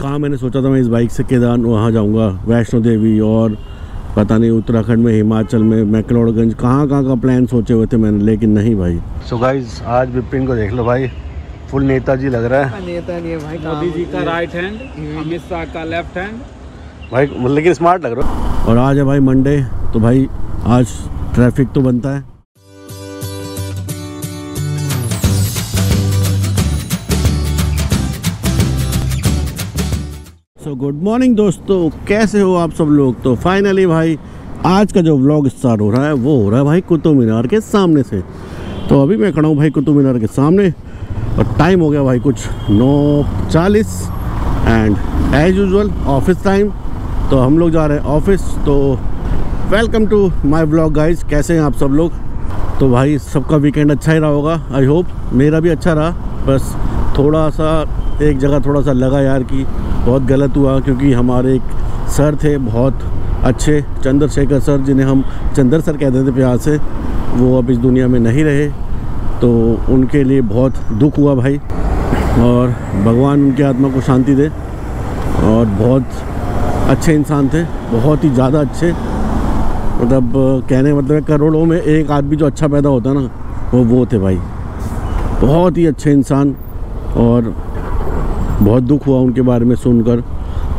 कहाँ मैंने सोचा था मैं इस बाइक से केदार वहाँ जाऊँगा वैष्णो देवी और पता नहीं उत्तराखंड में हिमाचल में मैकलोडगंज कहाँ कहाँ का प्लान सोचे हुए थे मैंने लेकिन नहीं भाई। सो so गाइज़ आज विपिन को देख लो भाई फुल नेताजी लग रहा है। नेता नहीं है भाई मोदी जी का राइट हैंड अमित शाह का लेफ़्ट हैंड भाई लेकिन स्मार्ट लग रहा है। और आज है भाई मंडे तो भाई आज ट्रैफ़िक तो बनता है। सो गुड मॉर्निंग दोस्तों। कैसे हो आप सब लोग? तो फाइनली भाई, आज का जो व्लॉग स्टार्ट हो रहा है, वो हो रहा है भाई कुतुब मीनार के सामने से। तो अभी मैं खड़ा हूँ भाई कुतुब मीनार के सामने। और टाइम हो गया भाई कुछ नौ चालीस। And as usual office time तो हम लोग जा रहे हैं ऑफ़िस तो welcome to my blog guys कैसे हैं आप सब लोग? तो भाई, सबका वीकेंड अच्छा ही रहा होगा आई होप मेरा भी अच्छा रहा, बस। थोड़ा सा, एक जगह थोड़ा सा लगा यार कि बहुत गलत हुआ, क्योंकि हमारे एक सर थे बहुत अच्छे, चंद्रशेखर सर, जिन्हें हम चंद्र सर कहते थे प्यार से, वो अब इस दुनिया में नहीं रहे। तो उनके लिए बहुत दुख हुआ भाई, और भगवान उनकी आत्मा को शांति दे, और बहुत अच्छे इंसान थे, बहुत ही ज़्यादा अच्छे। मतलब कहने मतलब करोड़ों में एक आदमी जो अच्छा पैदा होता ना, वो वो थे भाई। बहुत ही अच्छे इंसान। और बहुत दुख हुआ उनके बारे में सुनकर।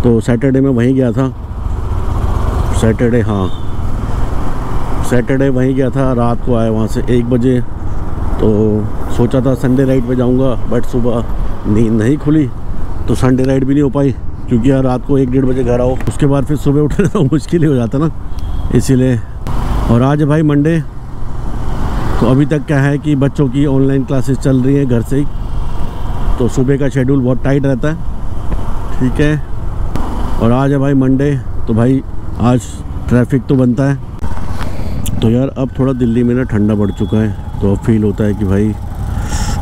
तो सैटरडे में वहीं गया था। सैटरडे हाँ। सैटरडे वहीं गया था, रात को आया वहाँ से एक बजे। तो सोचा था संडे राइड पे जाऊँगा, बट सुबह नींद नहीं खुली तो संडे राइड भी नहीं हो पाई, क्योंकि यार रात को एक डेढ़ बजे घर आओ, उसके बाद फिर सुबह उठने तो मुश्किल ही हो जाता ना। इसीलिए। और आज भाई मंडे तो अभी तक क्या है कि बच्चों की ऑनलाइन क्लासेस चल रही हैं, घर से ही। तो सुबह का शेड्यूल बहुत टाइट रहता है। ठीक है? और आज है भाई मंडे तो भाई आज ट्रैफ़िक तो बनता है। तो यार, अब थोड़ा दिल्ली में ना ठंडा बढ़ चुका है तो अब फील होता है कि भाई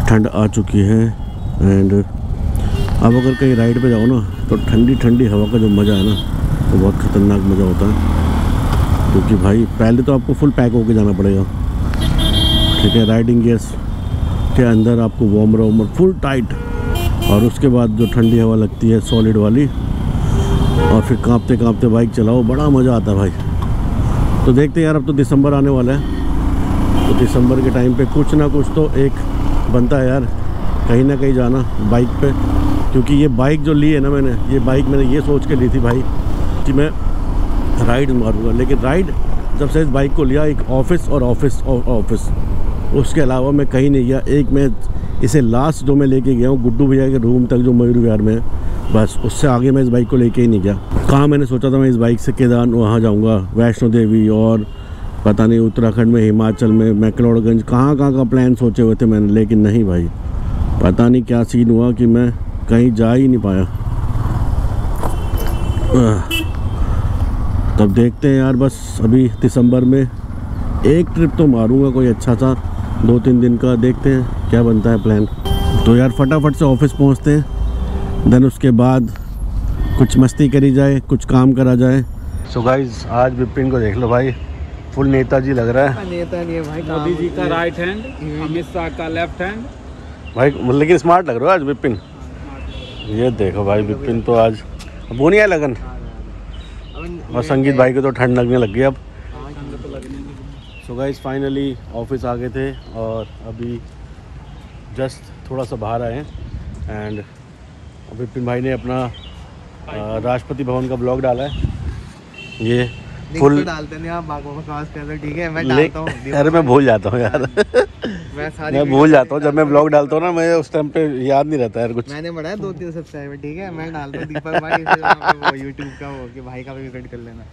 ठंड आ चुकी है। एंड अब अगर कहीं राइड पे जाओ ना तो ठंडी ठंडी हवा का जो मज़ा है ना, वो तो बहुत ख़तरनाक मज़ा होता है। क्योंकि भाई, पहले तो आपको फुल पैक होके जाना पड़ेगा। ठीक है? राइडिंग गेयर्स के अंदर आपको वार्मर वार्मर फुल टाइट और उसके बाद जो ठंडी हवा लगती है सॉलिड वाली, और फिर कांपते कांपते बाइक चलाओ, बड़ा मज़ा आता है भाई। तो देखते हैं यार, अब तो दिसंबर आने वाला है। तो दिसंबर के टाइम पे कुछ ना कुछ तो एक बनता है यार, कहीं ना कहीं जाना बाइक पे। क्योंकि ये बाइक जो ली है ना मैंने, ये बाइक मैंने ये सोच के ली थी भाई कि मैं राइड मारूँगा। लेकिन राइड जब से इस बाइक को लिया, एक ऑफ़िस और ऑफ़िस और ऑफ़िस उसके अलावा मैं कहीं नहीं गया। एक मैं इसे लास्ट जो मैं लेके गया हूँ, गुड्डू भैया के रूम तक जो मयूर विहार में। है बस उससे आगे मैं इस बाइक को लेके ही नहीं गया। कहाँ मैंने सोचा था मैं इस बाइक से केदार वहाँ जाऊँगा, वैष्णो देवी और पता नहीं उत्तराखंड में, हिमाचल में, मैकलोडगंज, कहाँ कहाँ का प्लान सोचे हुए थे मैंने, लेकिन नहीं भाई। पता नहीं क्या सीन हुआ कि मैं कहीं जा ही नहीं पाया। तब देखते हैं यार, बस अभी दिसंबर में एक ट्रिप तो मारूँगा, कोई अच्छा सा दो तीन दिन का देखते हैं क्या बनता है प्लान तो यार फटाफट से ऑफ़िस पहुँचते हैं. देन उसके बाद कुछ मस्ती करी जाए कुछ काम करा जाए. सो गाइज़ आज विपिन को देख लो भाई. फुल नेताजी लग रहा है. नेता नहीं है भाई मोदी जी का राइट हैंड अमित शाह का लेफ़्ट हैंड भाई लेकिन स्मार्ट लग रहा है आज विपिन. ये देखो भाई विपिन तो आज वो नहीं आया लगन? और संगीत भाई को तो ठंड लगने लग गई अब. सो गाइज़ फाइनली ऑफ़िस आ गए थे और अभी जस्ट थोड़ा सा बाहर आए हैं। एंड विपिन भाई ने अपना राष्ट्रपति भवन का ब्लॉग डाला है। ये फुल फुल डालते आप कर ठीक है? मैं डालता हूँ। अरे मैं भूल जाता हूँ यार। मैं सारी मैं भूल जाता हूँ जब मैं ब्लॉग डालता हूँ ना मैं उस टाइम पे याद नहीं रहता यार कुछ। मैंने बढ़ाया दो तीन सब्सक्राइबर ठीक है? मैं डालता हूँ दीपक भाई यूट्यूब का वो कि भाई का भी विज़िट कर लेना।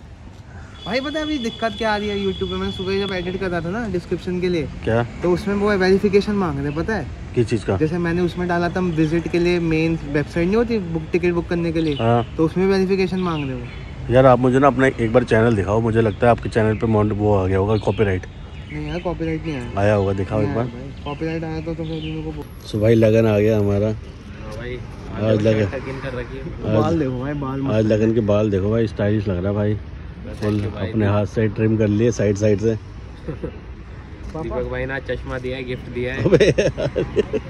भाई पता है अभी दिक्कत क्या आ रही है यूट्यूब पे? मैंने सुबह जब एडिट कर रहा था ना डिस्क्रिप्शन के लिए क्या? तो उसमें वो वेरिफिकेशन मांग रहे पता है? किस चीज़ का? जैसे मैंने उसमें डाला था विज़िट के लिए मेन वेबसाइट नहीं होती बुक टिकट बुक करने के लिए हाँ। तो उसमें वेरिफिकेशन मांग रहे हो यार आप मुझे ना अपना एक बार चैनल दिखाओ मुझे लगता है आपके चैनल पे माउंट वो आ गया होगा कॉपीराइट नहीं यार कॉपीराइट नहीं आया। आया होगा दिखाओ एक बार। कॉपीराइट आया तो तो फिर मेरे को बो- सो भाई लगन आ गया हमारा। भाई आज लगन कर रखी बाल देखो भाई बाल आज लगन के बाल देखो भाई स्टाइलिश लग रहा है भाई। फुल अपने हाथ से ट्रिम कर लिए साइड साइड से। दीपक भाई ने चश्मा दिया है गिफ्ट दिया है।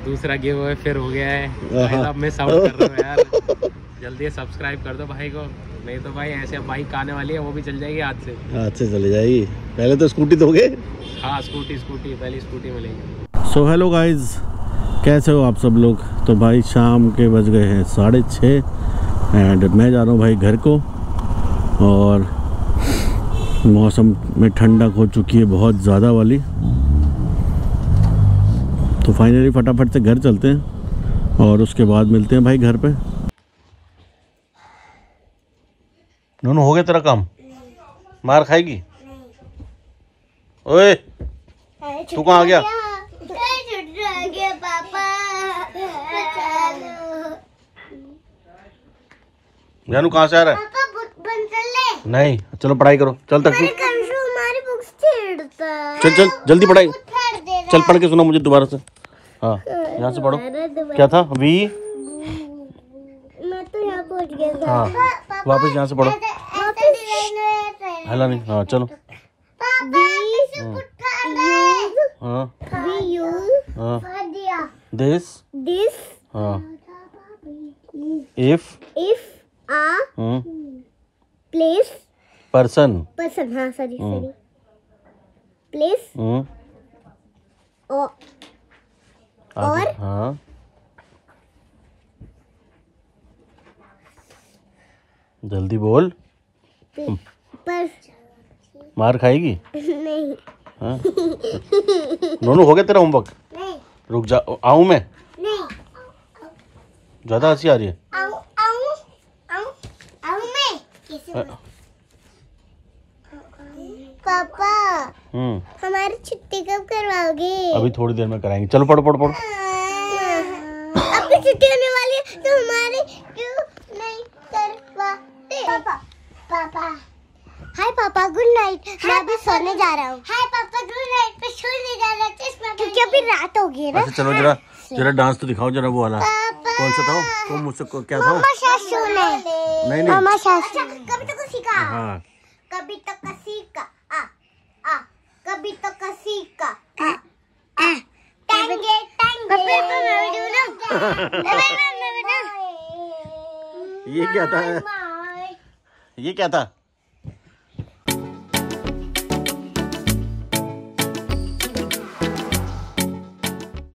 दूसरा गिव अवे फिर हो गया है। साहब मैं साउंड कर रहा हूँ यार। जल्दी सब्सक्राइब कर दो भाई को। नहीं तो भाई ऐसे बाइक आने वाली है वो भी चल जाएगी हाथ से। अच्छे चले जाएगी। पहले तो स्कूटी दोगे? हाँ स्कूटी स्कूटी पहली स्कूटी मिलेगी। सो हेलो गाइस कैसे हो आप सब लोग? तो भाई शाम के बज गए हैं साढ़े छः एंड मैं जा रहा हूँ भाई घर को। और मौसम में ठंडक हो चुकी है बहुत ज़्यादा वाली। तो फाइनली फटाफट से घर चलते हैं और उसके बाद मिलते हैं भाई घर पे। नूनू, हो गया तेरा काम? मार खाएगी? ओए, तू कहाँ आ गया? जानू कहाँ से आ रहा है? नहीं चलो पढ़ाई करो। चल तक है। चल चल जल्दी पढ़ाई। चल पढ़ के सुना मुझे दोबारा से। हाँ यहाँ से पढ़ो। क्या था? वी मैं तो यहाँ पहुँच गया हाँ वापस यहाँ से पढ़ो। वापस। हला नहीं हाँ चलो। हाँ। हाँ। दिस दिस हाँ। If if uh? Place person. Person हाँ सॉरी सॉरी प्लेस और? और? हाँ। जल्दी बोल। पर मार खाएगी? नहीं। हाँ। नोनू हो गया तेरा होमवर्क नहीं। रुक जा आऊँ मैं? नहीं। ज़्यादा हँसी आ रही है आऊँ आऊँ आऊँ आऊँ मैं कैसे हाँ। पापा हम्म। हमारी छुट्टी कब करवाओगे? अभी थोड़ी देर में कराएँगे। चलो पढ़ो पढ़ो पढ़ो। आपकी छुट्टी होने वाली है तो हमारी क्यों नहीं करवाते? पापा पापा। हाय पापा गुड नाइट मैं अभी सोने जा रहा हूँ। हाय पापा गुड नाइट मैं सोने जा रहा हूँ क्योंकि अभी रात हो गई है ना। अच्छा चलो जरा जरा डांस तो दिखाओ जरा वो वाला। पापा कौन सा था? तुम मुझसे क्या था नहीं नहीं। मामा सासू। कभी तो किसी का हाँ। कभी तो कसी का आ आ कभी तो कसी का आ आ टांगे टांगे। ये क्या था? ये क्या था?